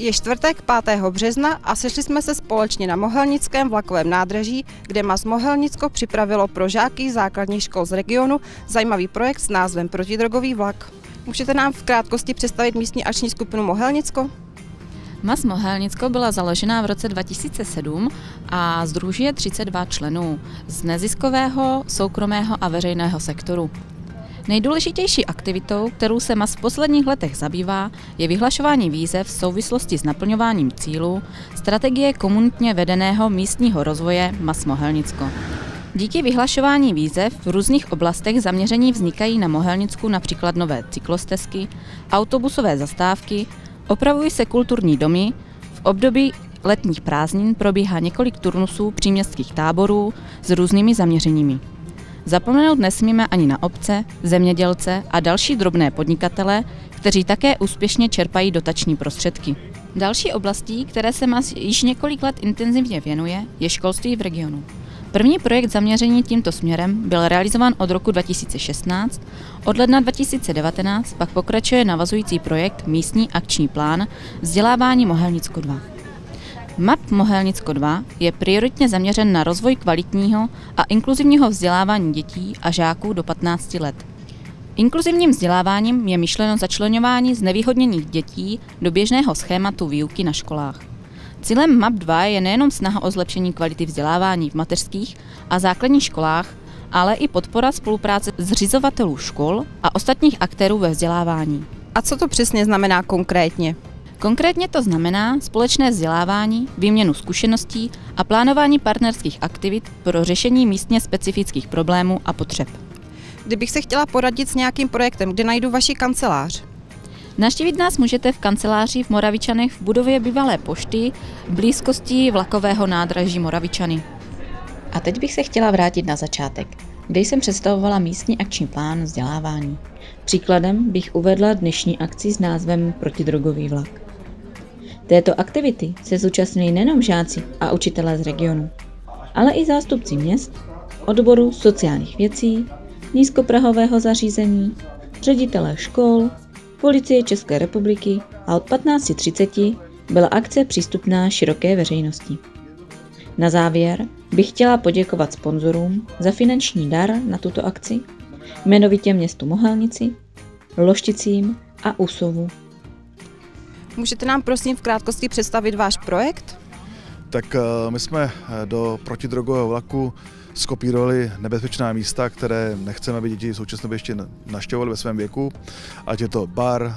Je čtvrtek 5. března a sešli jsme se společně na Mohelnickém vlakovém nádraží, kde MAS Mohelnicko připravilo pro žáky základních škol z regionu zajímavý projekt s názvem Protidrogový vlak. Můžete nám v krátkosti představit místní akční skupinu Mohelnicko? MAS Mohelnicko byla založena v roce 2007 a združuje 32 členů z neziskového, soukromého a veřejného sektoru. Nejdůležitější aktivitou, kterou se MAS v posledních letech zabývá, je vyhlašování výzev v souvislosti s naplňováním cílů strategie komunitně vedeného místního rozvoje MAS Mohelnicko. Díky vyhlašování výzev v různých oblastech zaměření vznikají na Mohelnicku například nové cyklostezky, autobusové zastávky, opravují se kulturní domy, v období letních prázdnin probíhá několik turnusů příměstských táborů s různými zaměřeními. Zapomenout nesmíme ani na obce, zemědělce a další drobné podnikatele, kteří také úspěšně čerpají dotační prostředky. Další oblastí, které se MAS již několik let intenzivně věnuje, je školství v regionu. První projekt zaměření tímto směrem byl realizován od roku 2016, od ledna 2019 pak pokračuje navazující projekt Místní akční plán vzdělávání Mohelnicko 2. MAP Mohelnicko 2 je prioritně zaměřen na rozvoj kvalitního a inkluzivního vzdělávání dětí a žáků do 15 let. Inkluzivním vzděláváním je myšleno začlenování znevýhodněných dětí do běžného schématu výuky na školách. Cílem MAP 2 je nejenom snaha o zlepšení kvality vzdělávání v mateřských a základních školách, ale i podpora spolupráce zřizovatelů škol a ostatních aktérů ve vzdělávání. A co to přesně znamená konkrétně? Konkrétně to znamená společné vzdělávání, výměnu zkušeností a plánování partnerských aktivit pro řešení místně specifických problémů a potřeb. Kdybych se chtěla poradit s nějakým projektem, kde najdu vaši kancelář? Naštívit nás můžete v kanceláři v Moravičanech v budově bývalé pošty v blízkosti vlakového nádraží Moravičany. A teď bych se chtěla vrátit na začátek, kde jsem představovala místní akční plán vzdělávání. Příkladem bych uvedla dnešní akci s názvem Protidrogový vlak. Této aktivity se zúčastnili nejenom žáci a učitelé z regionu, ale i zástupci měst, odboru sociálních věcí, nízkoprahového zařízení, ředitelé škol, policie České republiky a od 15.30 byla akce přístupná široké veřejnosti. Na závěr bych chtěla poděkovat sponzorům za finanční dar na tuto akci, jmenovitě městu Mohelnici, Lošticím a Úsovu. Můžete nám prosím v krátkosti představit váš projekt? Tak eh, my jsme eh, do protidrogového vlaku skopírovali nebezpečná místa, které nechceme, aby děti době ještě naštěvovali ve svém věku, ať je to bar,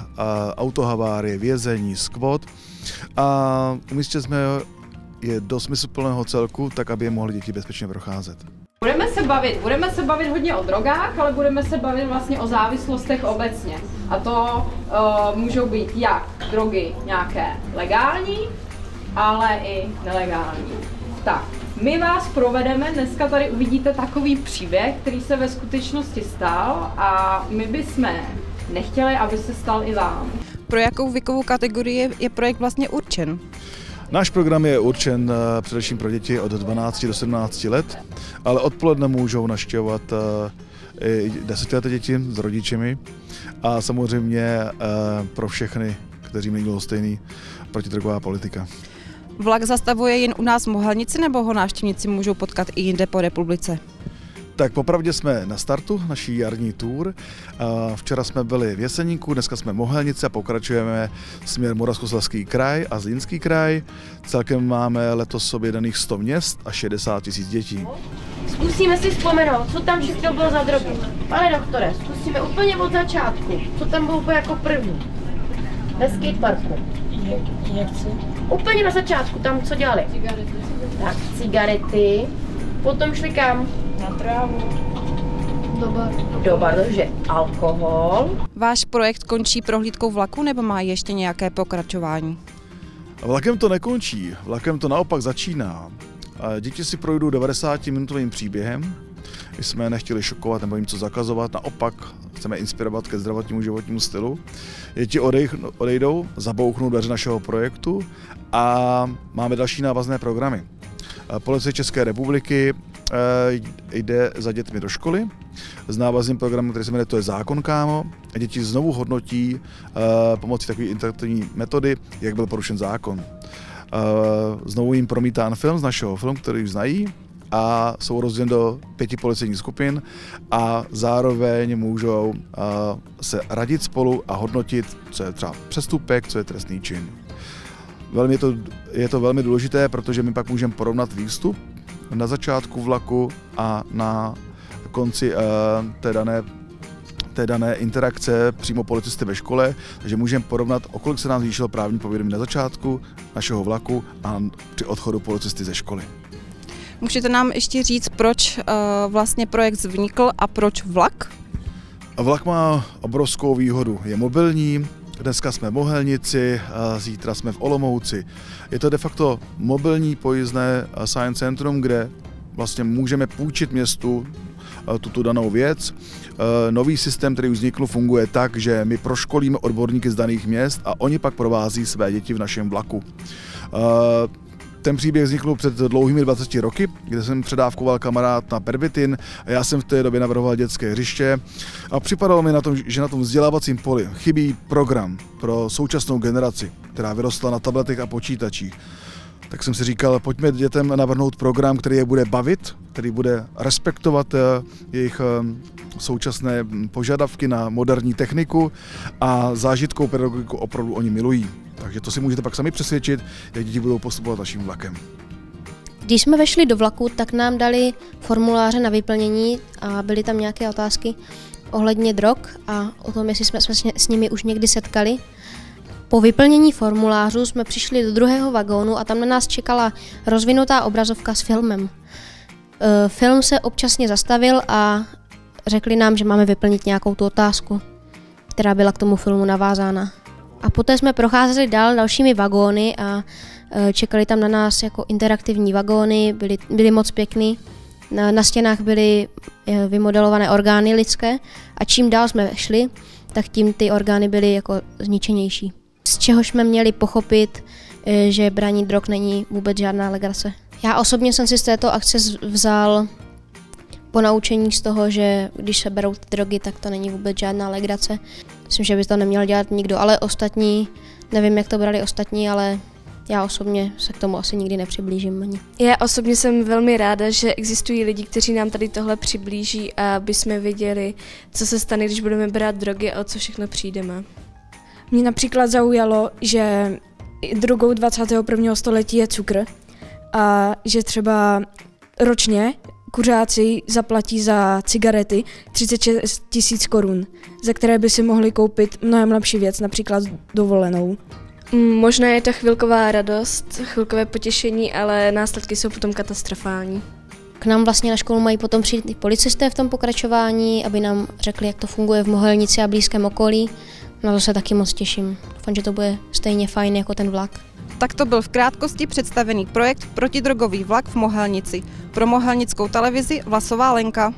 autohavárie, vězení, skvot. A umístili jsme je do smysluplného celku, tak aby je mohly děti bezpečně procházet. Budeme se bavit, budeme se bavit hodně o drogách, ale budeme se bavit vlastně o závislostech obecně. A to uh, můžou být jak drogy nějaké legální, ale i nelegální. Tak, my vás provedeme, dneska tady uvidíte takový příběh, který se ve skutečnosti stal a my bychom nechtěli, aby se stal i vám. Pro jakou věkovou kategorii je projekt vlastně určen? Náš program je určen eh, především pro děti od 12 do 17 let, ale odpoledne můžou naštěvovat eh, i desetileté děti s rodičemi a samozřejmě eh, pro všechny, kteří mají stejný protidrogová politika. Vlak zastavuje jen u nás v Mohelnici nebo ho návštěvníci můžou potkat i jinde po republice? Tak popravdě jsme na startu naší jarní tour. Včera jsme byli v Jeseníku, dneska jsme v Mohelnici a pokračujeme směr Moravskoslezský kraj a Zlínský kraj. Celkem máme letos objedených 100 měst a 60 tisíc dětí. Zkusíme si vzpomenout, co tam všechno bylo za drogy. Pane doktore, zkusíme úplně od začátku. Co tam bylo jako první? Ve skateparku. Jak co? Úplně na začátku, tam co dělali? Cigarety. Tak, cigarety. Potom šli kam? Na trávu. Do baru. Do baru, takže alkohol. Váš projekt končí prohlídkou vlaku nebo má ještě nějaké pokračování? Vlakem to nekončí, vlakem to naopak začíná. Děti si projdou 90-minutovým příběhem, my jsme nechtěli šokovat nebo jim co zakazovat, naopak chceme inspirovat ke zdravotnímu životnímu stylu. Děti odejdou, zabouchnou dveře našeho projektu a máme další návazné programy. Policie České republiky jde za dětmi do školy s návazným programem, který se jmenuje To je zákon, kámo. A děti znovu hodnotí pomocí takové interaktivní metody, jak byl porušen zákon. Znovu jim promítán film z našeho filmu, který už znají, a jsou rozděleni do pěti policejních skupin a zároveň můžou se radit spolu a hodnotit, co je třeba přestupek, co je trestný čin. Velmi je, to, je to velmi důležité, protože my pak můžeme porovnat výstup na začátku vlaku a na konci té dané té dané interakce přímo policisty ve škole, takže můžeme porovnat, o kolik se nám zvýšilo právní povědomí na začátku našeho vlaku a při odchodu policisty ze školy. Můžete nám ještě říct, proč uh, vlastně projekt vznikl a proč vlak? Vlak má obrovskou výhodu. Je mobilní, dneska jsme v Mohelnici, zítra jsme v Olomouci. Je to de facto mobilní pojízdné science centrum, kde vlastně můžeme půjčit městu tuto danou věc. Nový systém, který už vznikl, funguje tak, že my proškolíme odborníky z daných měst a oni pak provází své děti v našem vlaku. Ten příběh vznikl před dlouhými 20 roky, kde jsem předávkoval kamarád na pervitin a já jsem v té době navrhoval dětské hřiště a připadalo mi na tom, že na tom vzdělávacím poli chybí program pro současnou generaci, která vyrostla na tabletech a počítačích. Tak jsem si říkal, pojďme dětem navrhnout program, který je bude bavit, který bude respektovat eh, jejich eh, současné požadavky na moderní techniku a zážitkou pedagogiku opravdu oni milují. Takže to si můžete pak sami přesvědčit, jak děti budou postupovat naším vlakem. Když jsme vešli do vlaku, tak nám dali formuláře na vyplnění a byly tam nějaké otázky ohledně drog a o tom, jestli jsme se s nimi už někdy setkali. Po vyplnění formulářů jsme přišli do druhého vagónu a tam na nás čekala rozvinutá obrazovka s filmem. E, film se občasně zastavil a řekli nám, že máme vyplnit nějakou tu otázku, která byla k tomu filmu navázána. A poté jsme procházeli dál dalšími vagóny a e, čekali tam na nás jako interaktivní vagóny, byly, byly moc pěkný. Na, na stěnách byly e, vymodelované orgány lidské a čím dál jsme šli, tak tím ty orgány byly jako zničenější. Z čehož jsme měli pochopit, e, že braní drog není vůbec žádná legrace. Já osobně jsem si z této akce vzal po naučení z toho, že když se berou ty drogy, tak to není vůbec žádná legrace. Myslím, že by to neměl dělat nikdo, ale ostatní, nevím, jak to brali ostatní, ale já osobně se k tomu asi nikdy nepřiblížím ani. Já osobně jsem velmi ráda, že existují lidi, kteří nám tady tohle přiblíží a aby jsme věděli, co se stane, když budeme brát drogy a o co všechno přijdeme. Mě například zaujalo, že drogou 21. století je cukr a že třeba ročně kuřáci zaplatí za cigarety 36 tisíc korun, za které by si mohli koupit mnohem lepší věc, například dovolenou. Mm, možná je to chvilková radost, chvilkové potěšení, ale následky jsou potom katastrofální. K nám vlastně na školu mají potom přijít i policisté v tom pokračování, aby nám řekli, jak to funguje v Mohelnici a blízkém okolí. Na to se taky moc těším. Doufám, že to bude stejně fajn jako ten vlak. Tak to byl v krátkosti představený projekt Protidrogový vlak v Mohelnici. Pro Mohelnickou televizi Vlasová Lenka.